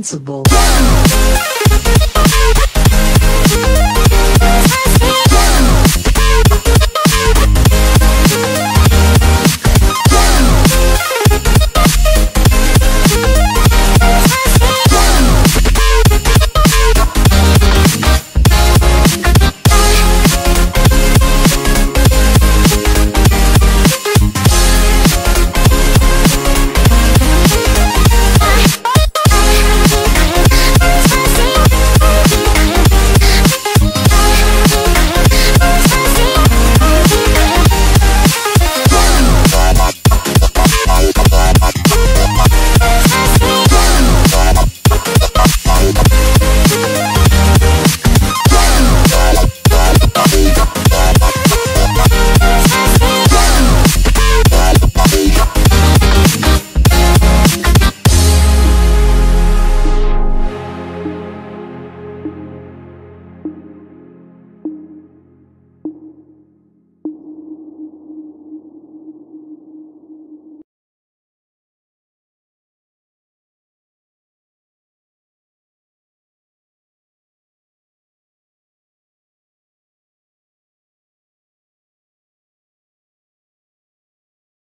invincible.